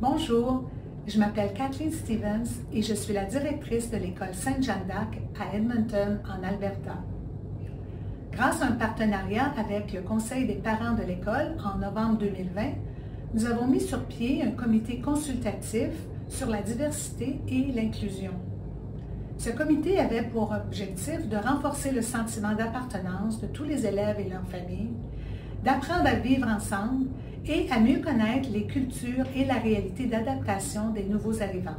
Bonjour, je m'appelle Kathleen Stevens et je suis la directrice de l'école Sainte-Jeanne d'Arc à Edmonton, en Alberta. Grâce à un partenariat avec le Conseil des parents de l'école en novembre 2020, nous avons mis sur pied un comité consultatif sur la diversité et l'inclusion. Ce comité avait pour objectif de renforcer le sentiment d'appartenance de tous les élèves et leurs familles, d'apprendre à vivre ensemble et à mieux connaître les cultures et la réalité d'adaptation des nouveaux arrivants.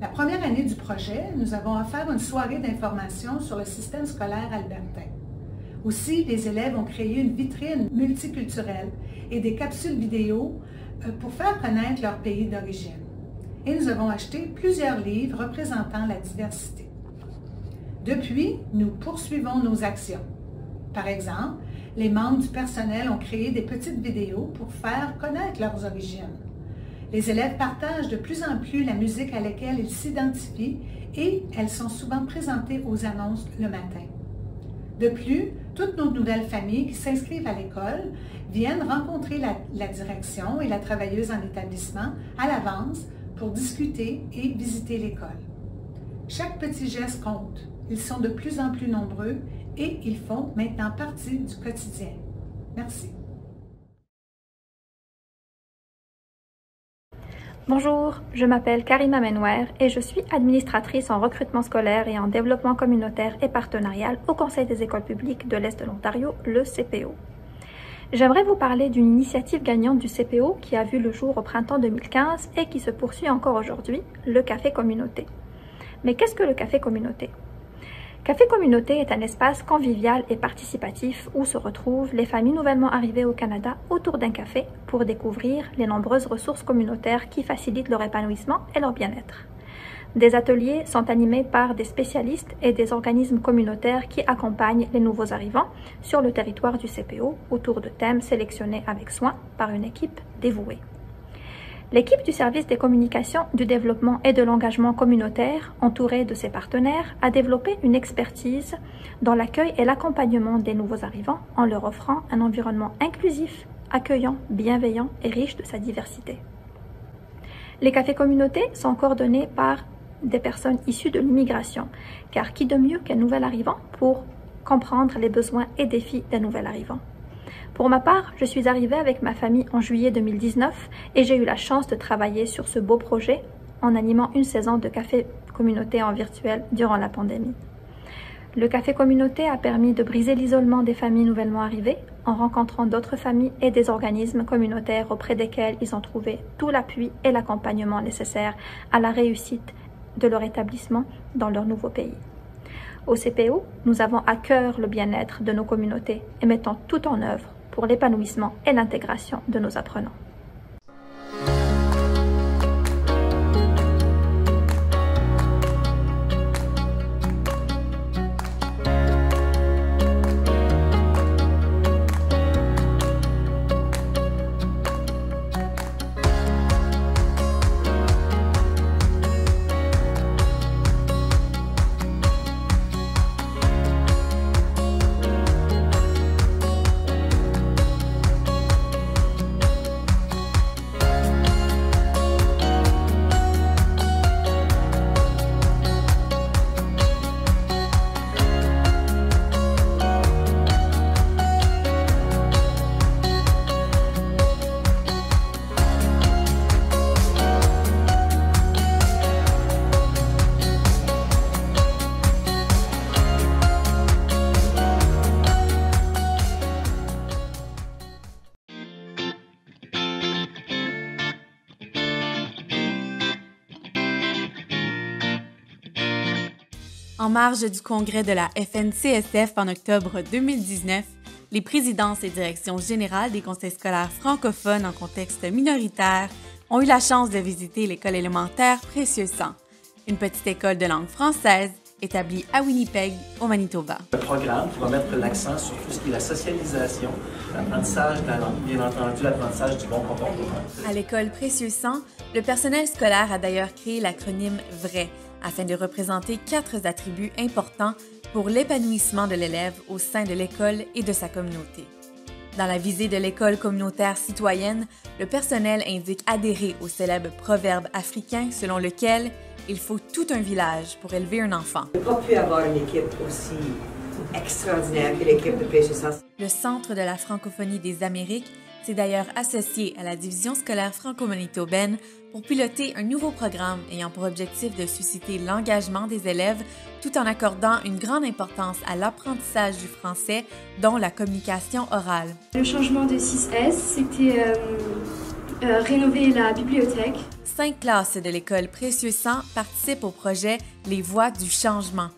La première année du projet, nous avons offert une soirée d'information sur le système scolaire albertain. Aussi, les élèves ont créé une vitrine multiculturelle et des capsules vidéo euh, pour faire connaître leur pays d'origine. Et nous avons acheté plusieurs livres représentant la diversité. Depuis, nous poursuivons nos actions. Par exemple, les membres du personnel ont créé des petites vidéos pour faire connaître leurs origines. Les élèves partagent de plus en plus la musique à laquelle ils s'identifient et elles sont souvent présentées aux annonces le matin. De plus, toutes nos nouvelles familles qui s'inscrivent à l'école viennent rencontrer la, la, direction et la travailleuse en établissement à l'avance pour discuter et visiter l'école. Chaque petit geste compte. Ils sont de plus en plus nombreux et ils font maintenant partie du quotidien. Merci. Bonjour, je m'appelle Karima Menwer et je suis administratrice en recrutement scolaire et en développement communautaire et partenarial au Conseil des écoles publiques de l'Est de l'Ontario, le CPO. J'aimerais vous parler d'une initiative gagnante du CPO qui a vu le jour au printemps 2015 et qui se poursuit encore aujourd'hui, le Café Communauté. Mais qu'est-ce que le Café Communauté? Café Communauté est un espace convivial et participatif où se retrouvent les familles nouvellement arrivées au Canada autour d'un café pour découvrir les nombreuses ressources communautaires qui facilitent leur épanouissement et leur bien-être. Des ateliers sont animés par des spécialistes et des organismes communautaires qui accompagnent les nouveaux arrivants sur le territoire du CPO autour de thèmes sélectionnés avec soin par une équipe dévouée. L'équipe du service des communications, du développement et de l'engagement communautaire, entourée de ses partenaires, a développé une expertise dans l'accueil et l'accompagnement des nouveaux arrivants en leur offrant un environnement inclusif, accueillant, bienveillant et riche de sa diversité. Les cafés communautés sont coordonnés par des personnes issues de l'immigration, car qui de mieux qu'un nouvel arrivant pour comprendre les besoins et défis d'un nouvel arrivant? Pour ma part, je suis arrivée avec ma famille en juillet 2019 et j'ai eu la chance de travailler sur ce beau projet en animant une saison de café communauté en virtuel durant la pandémie. Le café communauté a permis de briser l'isolement des familles nouvellement arrivées en rencontrant d'autres familles et des organismes communautaires auprès desquels ils ont trouvé tout l'appui et l'accompagnement nécessaires à la réussite de leur établissement dans leur nouveau pays. Au CPO, nous avons à cœur le bien-être de nos communautés et mettons tout en œuvre pour l'épanouissement et l'intégration de nos apprenants. En marge du congrès de la FNCSF en octobre 2019, les présidences et directions générales des conseils scolaires francophones en contexte minoritaire ont eu la chance de visiter l'école élémentaire Précieux Sang, une petite école de langue française établie à Winnipeg, au Manitoba. Le programme va mettre l'accent sur tout ce qui est la socialisation, l'apprentissage de la langue, bien entendu l'apprentissage du bon comportement. À l'école Précieux Sang, le personnel scolaire a d'ailleurs créé l'acronyme VRAI afin de représenter quatre attributs importants pour l'épanouissement de l'élève au sein de l'école et de sa communauté. Dans la visée de l'école communautaire citoyenne, le personnel indique adhérer au célèbre proverbe africain selon lequel il faut tout un village pour élever un enfant. Pas pu avoir une équipe aussi extraordinaire que l'équipe de Le Centre de la francophonie des Amériques s'est d'ailleurs associé à la division scolaire franco-manitobaine pour piloter un nouveau programme ayant pour objectif de susciter l'engagement des élèves tout en accordant une grande importance à l'apprentissage du français, dont la communication orale. Le changement de 6S, c'était euh, euh, rénover la bibliothèque. Cinq classes de l'école Précieux Sang participent au projet Les Voix du changement.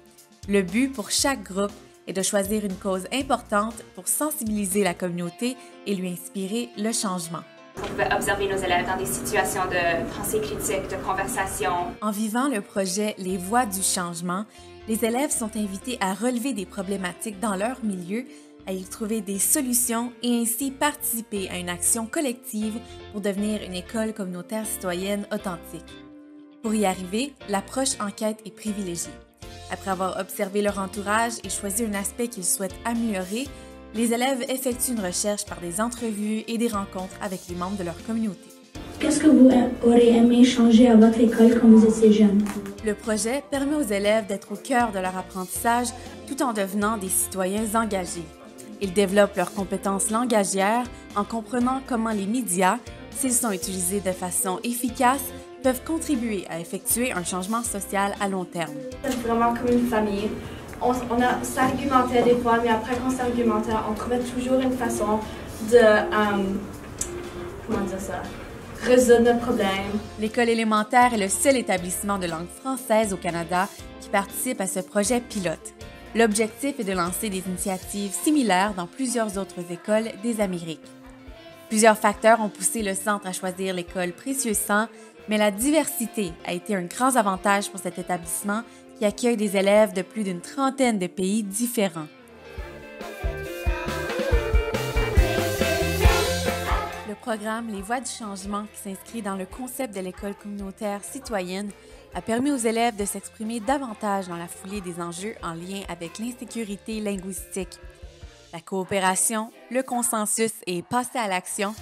Le but pour chaque groupe est de choisir une cause importante pour sensibiliser la communauté et lui inspirer le changement. On pouvait observer nos élèves dans des situations de pensée critique, de conversation. En vivant le projet Les Voix du changement, les élèves sont invités à relever des problématiques dans leur milieu, à y trouver des solutions et ainsi participer à une action collective pour devenir une école communautaire citoyenne authentique. Pour y arriver, l'approche enquête est privilégiée. Après avoir observé leur entourage et choisi un aspect qu'ils souhaitent améliorer, les élèves effectuent une recherche par des entrevues et des rencontres avec les membres de leur communauté. Qu'est-ce que vous auriez aimé changer à votre école quand vous étiez jeune? Le projet permet aux élèves d'être au cœur de leur apprentissage tout en devenant des citoyens engagés. Ils développent leurs compétences langagières en comprenant comment les médias, s'ils sont utilisés de façon efficace, peuvent contribuer à effectuer un changement social à long terme. C'est vraiment comme une famille. On, on a s'argumentait des fois, mais après qu'on s'argumentait, on trouvait toujours une façon de euh, comment dire ça résoudre notre problème. L'école élémentaire est le seul établissement de langue française au Canada qui participe à ce projet pilote. L'objectif est de lancer des initiatives similaires dans plusieurs autres écoles des Amériques. Plusieurs facteurs ont poussé le centre à choisir l'école Précieux Sang mais la diversité a été un grand avantage pour cet établissement qui accueille des élèves de plus d'une trentaine de pays différents. Le programme Les Voix du changement, qui s'inscrit dans le concept de l'école communautaire citoyenne, a permis aux élèves de s'exprimer davantage dans la foulée des enjeux en lien avec l'insécurité linguistique. La coopération, le consensus et passer à l'action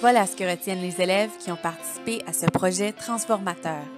voilà ce que retiennent les élèves qui ont participé à ce projet transformateur.